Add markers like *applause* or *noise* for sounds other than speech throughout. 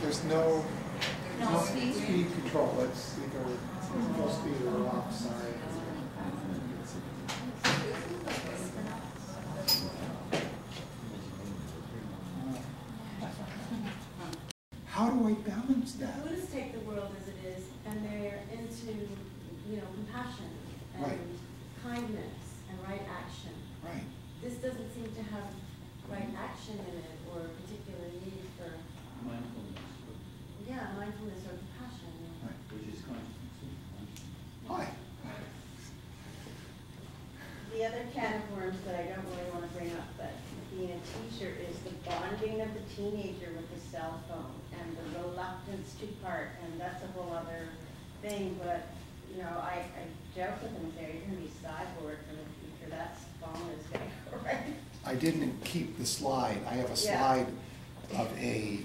There's no, no speed control, it's either full speed or offside. How do I balance that? Buddhists take the world as it is, and they're into, you know, compassion and kindness and right action. Right, This doesn't seem to have right action in it or a particular need for, mindfulness, yeah, mindfulness or compassion. right. which is consciousness. Hi. The other can of worms that I don't really want to bring up, but being a teacher, is the bonding of the teenager with the cell phone and the reluctance to part, and that's a whole other thing, but, you know, I, I joke with them, say, you're gonna be cyborg for the future, That's phone is gonna *laughs* go right. I didn't keep the slide. I have a Yeah. slide of a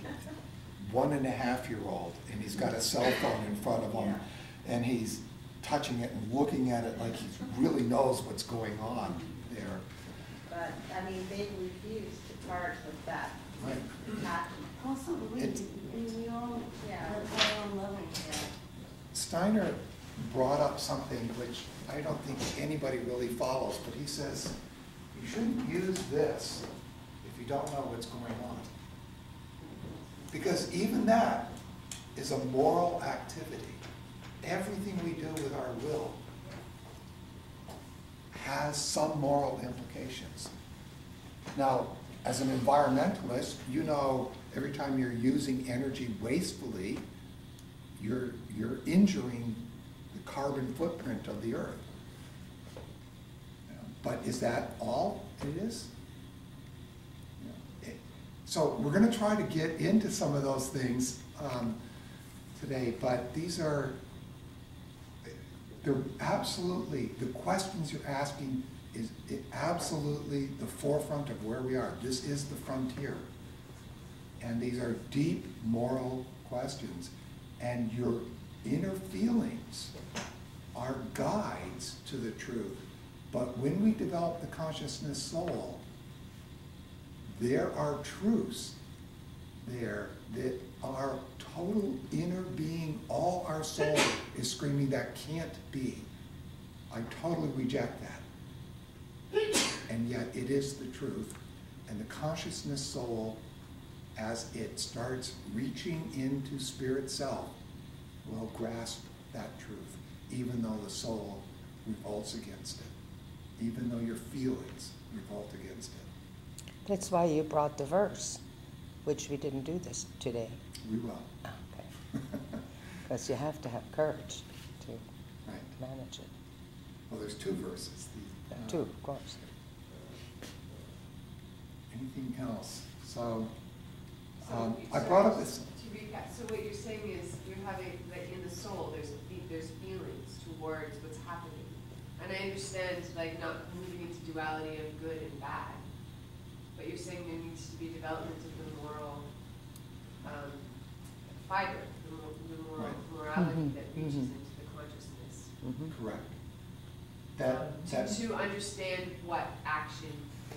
one and a half year old, and he's got a cell phone in front of him, and he's touching it and looking at it like he really knows what's going on there. But, I mean, they refuse to part with that Right. attachment. Possibly, It- and we all, Yeah. at our own level. Yeah. Steiner brought up something which I don't think anybody really follows, but he says, you shouldn't use this if you don't know what's going on. Because even that is a moral activity. Everything we do with our will has some moral implications. Now, as an environmentalist, you know every time you're using energy wastefully, you're, you're injuring the carbon footprint of the earth. But is that all it is? So we're gonna try to get into some of those things um, today, but these are, they're absolutely, the questions you're asking is absolutely the forefront of where we are. This is the frontier. And these are deep moral questions. And your inner feelings are guides to the truth. But when we develop the consciousness soul, there are truths there that our total inner being, all our soul is screaming that can't be. I totally reject that. And yet it is the truth. And the consciousness soul, as it starts reaching into spirit self, will grasp that truth, even though the soul revolts against it, even though your feelings revolt against it. That's why you brought the verse, which we didn't do this today. We will. Okay. *laughs* Because you have to have courage to Right. manage it. Well, there's two verses. The, uh, Two, of course. Anything else? So, So um, you- I brought up to- this, To recap, so what you're saying is you're having, like in the soul, there's, there's feelings towards what's happening. And I understand like not moving into duality of good and bad, but you're saying there needs to be development of the moral, um, fiber, the mo- the moral, Right. morality Mhm, that reaches mhm. into the consciousness. Mhm. correct. um, That, to- To understand what action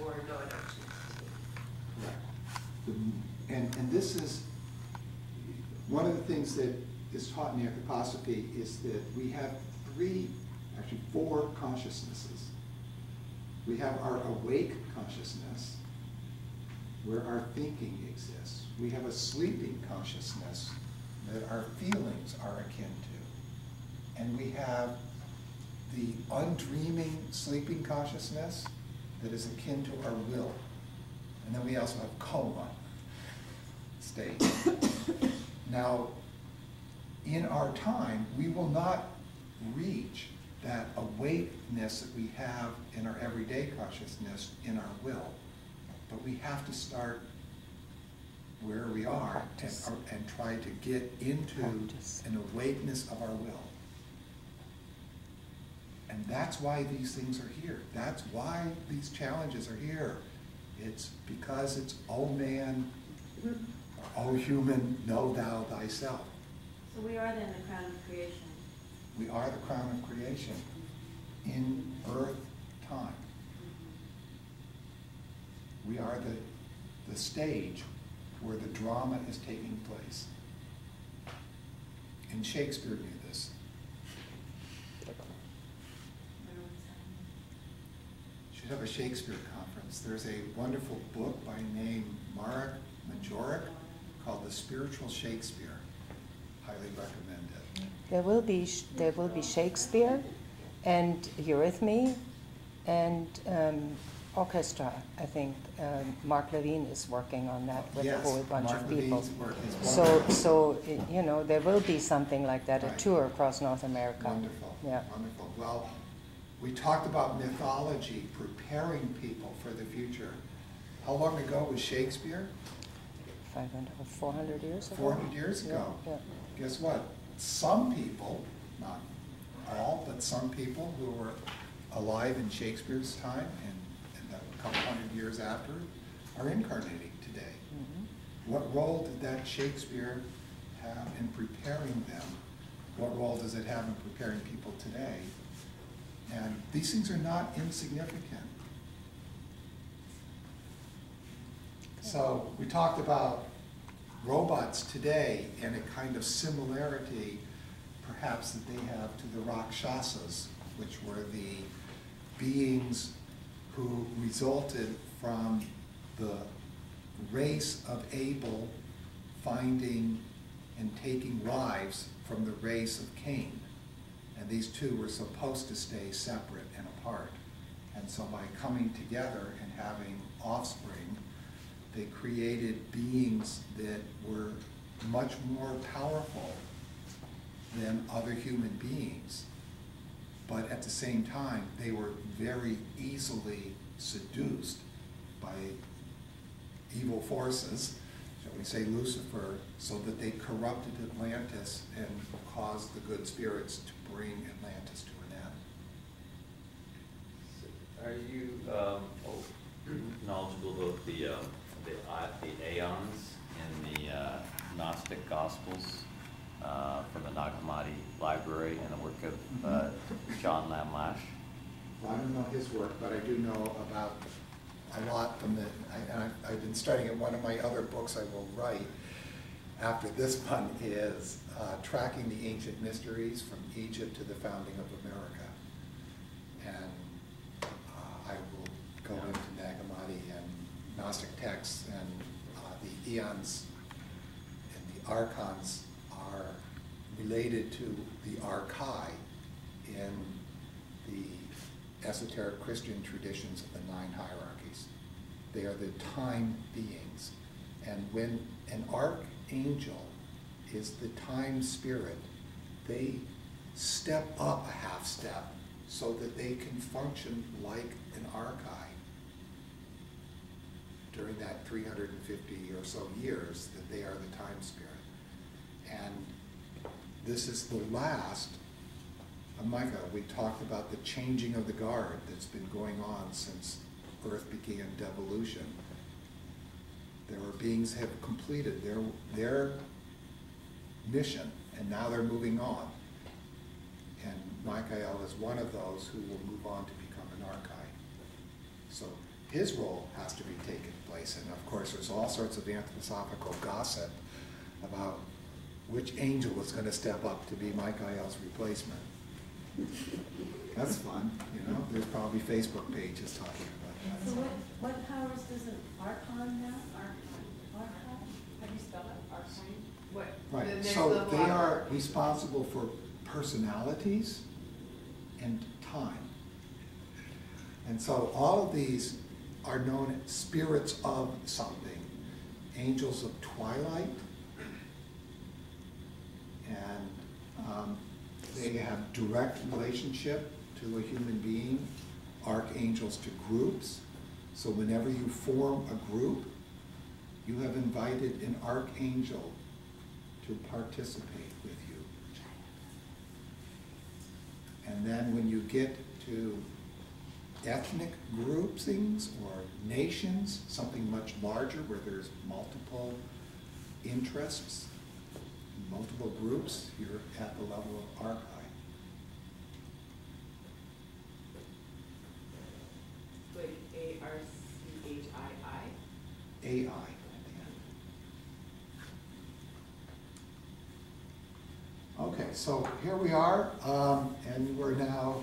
or non-action is. Correct. The- And, and this is, one of the things that is taught in anthroposophy is that we have three, actually four consciousnesses. We have our awake consciousness, where our thinking exists. We have a sleeping consciousness that our feelings are akin to. And we have the undreaming sleeping consciousness that is akin to our will. And then we also have coma state. Now, in our time, we will not reach that awakeness that we have in our everyday consciousness in our will. But we have to start where we are and, Practice. and try to get into Practice. an awakeness of our will. And that's why these things are here. That's why these challenges are here. It's because it's, oh man, mm-hmm. or oh human, know thou thyself. So we are then the crown of creation. We are the crown of creation in earth time. We are the, the stage where the drama is taking place. And Shakespeare knew this. Should have a Shakespeare conference. There's a wonderful book by name Marek Majorek called The Spiritual Shakespeare. Highly recommend it. There will be, there will be Shakespeare and Eurythmy and um, orchestra. I think um, Mark Levine is working on that with a whole bunch Mark of people. Levine's work is So, so, i- you know, there will be something like that, a Right. tour across North America. Wonderful, Yeah. wonderful. Well, we talked about mythology, preparing people for the future. How long ago was Shakespeare? 500, or 400 years ago? 400 years ago. yeah. Guess what? Some people, not all, but some people who were alive in Shakespeare's time and a couple hundred years after are incarnating today. Mhm. What role did that Shakespeare have in preparing them? What role does it have in preparing people today? And these things are not insignificant. So we talked about robots today and a kind of similarity perhaps that they have to the Rakshasas, which were the beings who resulted from the race of Abel finding and taking wives from the race of Cain. And these two were supposed to stay separate and apart. And so by coming together and having offspring, they created beings that were much more powerful than other human beings. But at the same time, they were very easily seduced by evil forces, shall we say Lucifer, so that they corrupted Atlantis and caused the good spirits to bring Atlantis to an end. Are you um, oh, knowledgeable about the, um, the uh, the aeons in the uh, Gnostic Gospels uh, from the Nag Hammadi Library and the work of uh, John Lamb Lash? Well, I don't know his work, but I do know about a lot from the, I- and I- I've been studying it. One of my other books I will write after this one is uh, Tracking the Ancient Mysteries from Egypt to the Founding of America. And uh, I will go into Nag Hammadi and Gnostic texts and uh, the eons and the archons related to the archai in the esoteric Christian traditions of the nine hierarchies. They are the time beings. And when an archangel is the time spirit, they step up a half step so that they can function like an archai during that 350 or so years that they are the time spirit. And this is the last, uh, Micah, we talked about the changing of the guard that's been going on since Earth began devolution. There are beings have completed their, their mission, and now they're moving on. And Michael is one of those who will move on to become an archai. So his role has to be taken place, and of course, there's all sorts of anthroposophical gossip about which angel is gonna step up to be Michael's replacement. That's fun, you know, there's probably Facebook pages talking about So that. what, what powers does an Archon have? Archon? How do you spell it? Archon? What? Right, there's so they are responsible for personalities and time. And so all of these are known as spirits of something. Angels of twilight. And um, they have direct relationship to a human being, archangels to groups. So whenever you form a group, you have invited an archangel to participate with you. And then when you get to ethnic groupings or nations, something much larger where there's multiple interests, multiple groups, you're at the level of archai. Like A R C H I I? AI at the end. Okay, so here we are, um, and we're now,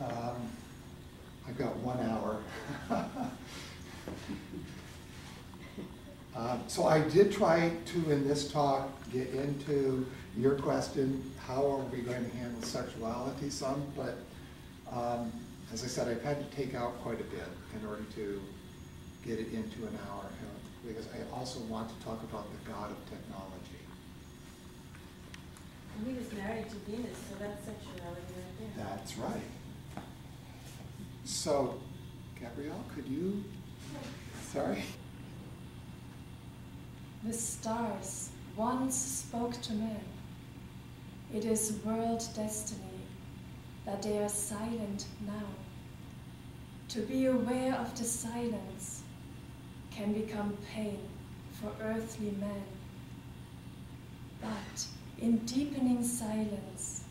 um, I've got one hour. *laughs* Um, So I did try to, in this talk, get into your question, how are we going to handle sexuality some, but um, as I said, I've had to take out quite a bit in order to get it into an hour, because I also want to talk about the God of technology. And he was married to Venus, so that's sexuality right there. That's right. So, Gabrielle, could you, sorry? The stars once spoke to men. It is world destiny that they are silent now. To be aware of the silence can become pain for earthly men. But in deepening silence,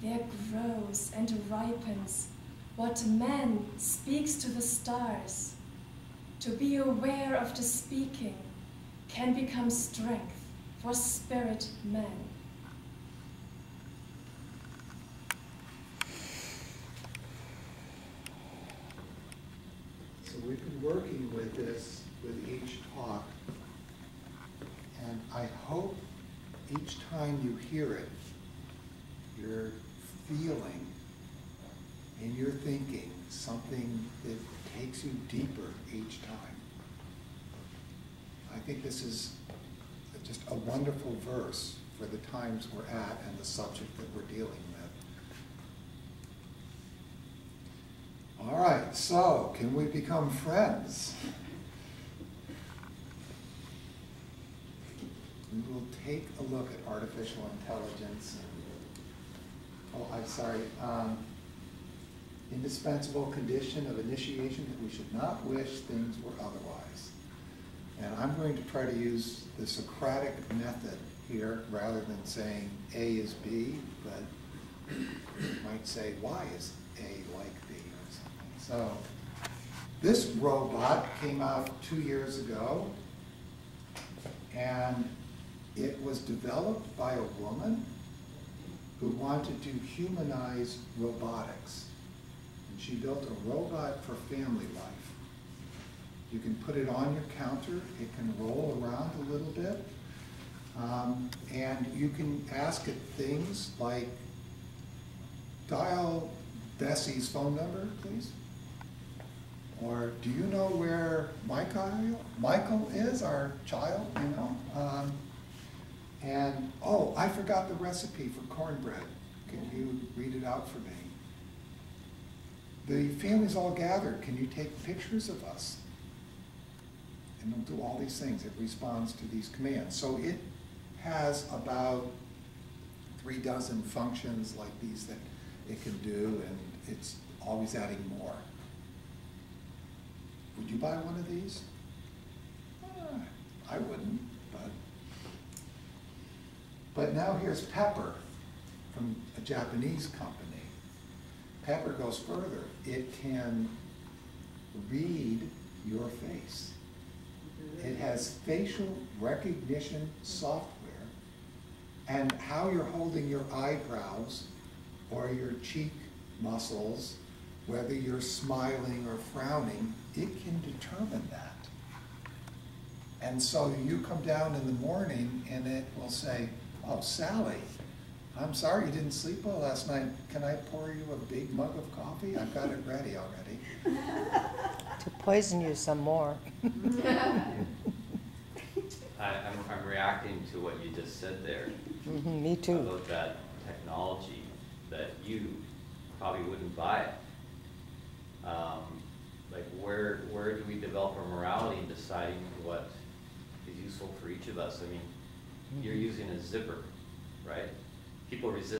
there grows and ripens what man speaks to the stars. To be aware of the speaking can become strength for spirit man. So we've been working with this with each talk. And I hope each time you hear it, you're feeling in your thinking something that takes you deeper each time. I think this is just a wonderful verse for the times we're at and the subject that we're dealing with. All right, so can we become friends? We will take a look at artificial intelligence. and- Oh, I'm sorry. um, Indispensable condition of initiation that we should not wish things were otherwise. And I'm going to try to use the Socratic method here rather than saying A is B, but might say why is A like B or something. So this robot came out two years ago and it was developed by a woman who wanted to humanize robotics. And she built a robot for family life. You can put it on your counter, it can roll around a little bit. Um, and you can ask it things like, dial Bessie's phone number, please. Or do you know where Michael, Michael is, our child, you know? Um, and, oh, I forgot the recipe for cornbread. Can you read it out for me? The family's all gathered. Can you take pictures of us? And it'll do all these things. It responds to these commands. So it has about three dozen functions like these that it can do, and it's always adding more. Would you buy one of these? Uh, I wouldn't, but. But now here's Pepper from a Japanese company. Pepper goes further. It can read your face. It has facial recognition software and how you're holding your eyebrows or your cheek muscles, whether you're smiling or frowning, it can determine that. And so you come down in the morning and it will say, oh, Sally, I'm sorry you didn't sleep well last night. Can I pour you a big mug of coffee? I've got it ready already. *laughs* To poison you some more. *laughs* I, I'm, I'm reacting to what you just said there. Mhm, Me too. About that technology, that you probably wouldn't buy it. Um, like where, where do we develop our morality in deciding what is useful for each of us? I mean, you're using a zipper, right? People resist